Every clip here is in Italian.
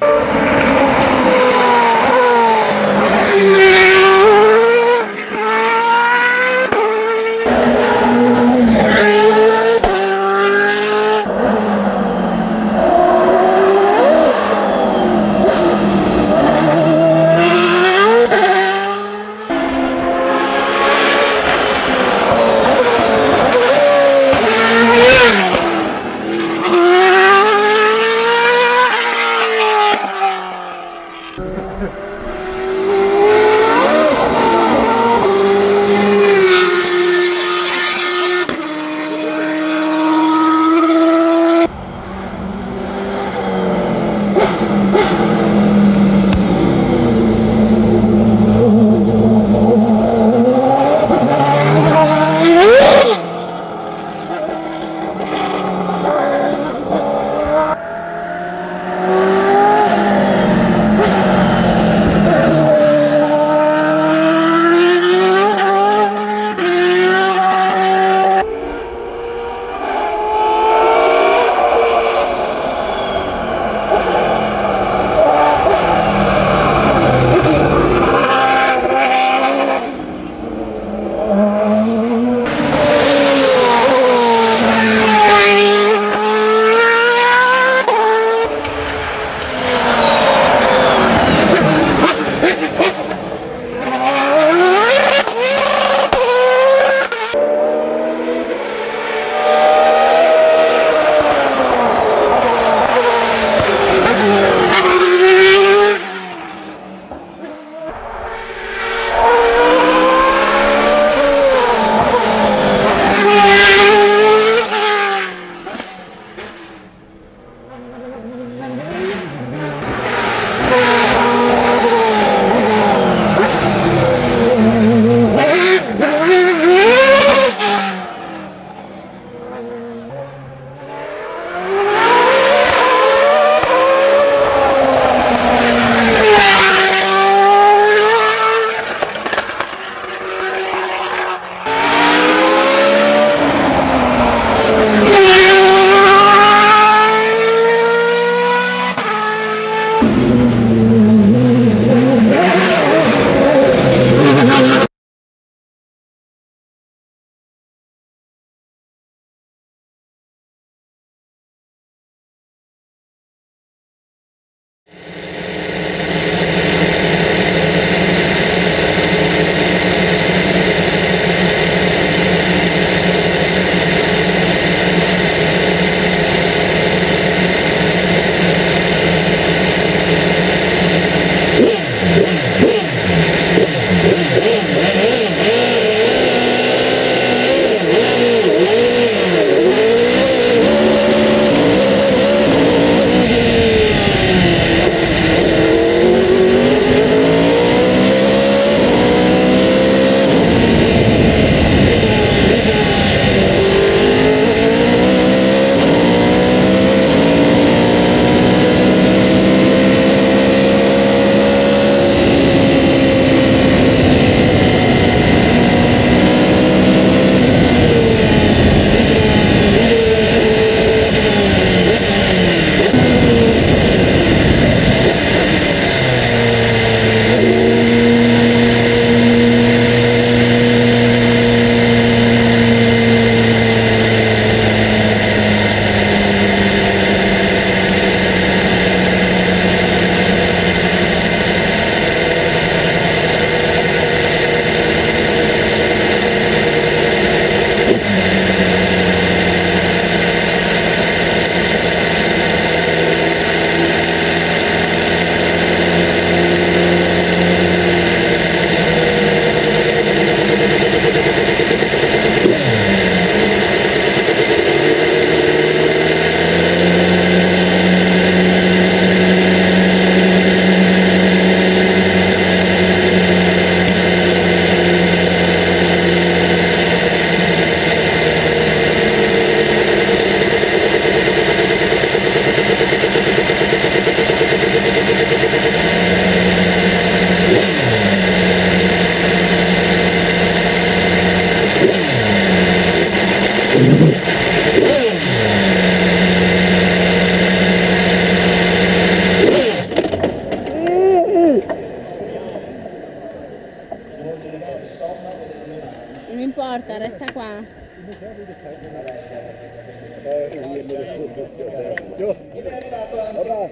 Bye.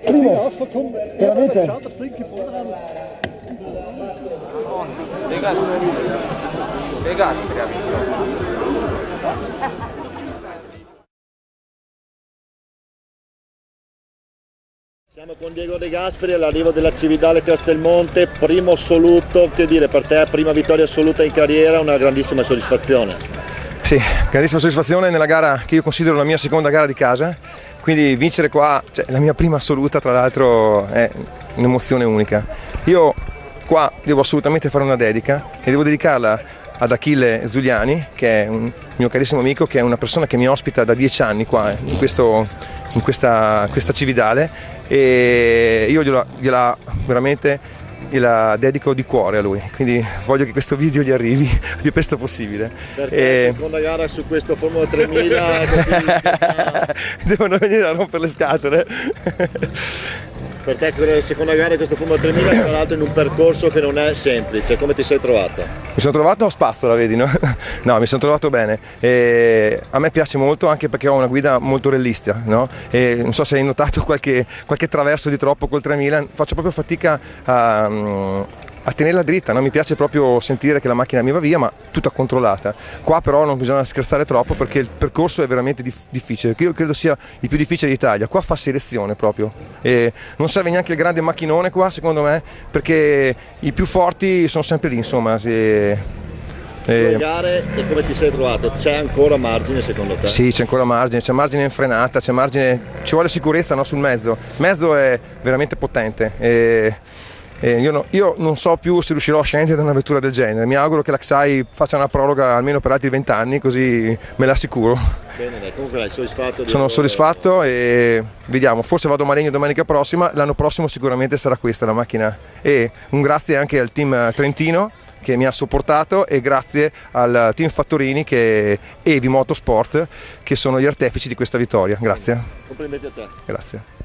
Primo, veramente? De Gasperi. De Gasperi ha vinto. Siamo con Diego De Gasperi all'arrivo della Cividale Castelmonte, primo assoluto, che dire per te, prima vittoria assoluta in carriera, una grandissima soddisfazione. Sì, grandissima soddisfazione nella gara che io considero la mia seconda gara di casa, quindi vincere qua, cioè, la mia prima assoluta tra l'altro è un'emozione unica. Io qua devo assolutamente fare una dedica e devo dedicarla ad Achille Zuliani, che è un mio carissimo amico, che è una persona che mi ospita da dieci anni qua in, questo, in questa, questa Cividale e io gliela, gliela veramente gliela dedico di cuore a lui, quindi voglio che questo video gli arrivi il più presto possibile. Per te, E- seconda gara su questo Formula 3000, così, Devono venire a rompere le scatole. Per te la seconda gara di questo Formula 3000 tra l'altro in un percorso che non è semplice, come ti sei trovato? Mi sono trovato a spazzola, vedi, no? No, mi sono trovato bene. E a me piace molto anche perché ho una guida molto realistica, no? E non so se hai notato qualche, qualche traverso di troppo col 3000, faccio proprio fatica a, a tenerla dritta, no? mi piace proprio sentire che la macchina mi va via, ma tutta controllata. Qua però non bisogna scherzare troppo perché il percorso è veramente dif- difficile, io credo sia il più difficile d'Italia. Qua fa selezione proprio. E non serve neanche il grande macchinone qua, secondo me, perché i più forti sono sempre lì, insomma. se- Due e- gare e come ti sei trovato? C'è ancora margine secondo te? sì, c'è ancora margine, c'è margine in frenata, c'è margine, ci vuole sicurezza no, sul mezzo. Il mezzo è veramente potente. E, e io, no- io non so più se riuscirò a scendere da una vettura del genere. Mi auguro che la XAI faccia una proroga almeno per altri 20 anni, così me l'assicuro. Bene, dai, comunque dai, soddisfatto di Sono soddisfatto e vediamo, forse vado a Maregno domenica prossima, l'anno prossimo sicuramente sarà questa la macchina. E un grazie anche al team Trentino che mi ha sopportato e grazie al team Fattorini che, e Evi Motorsport che sono gli artefici di questa vittoria. Grazie. Complimenti a te. Grazie.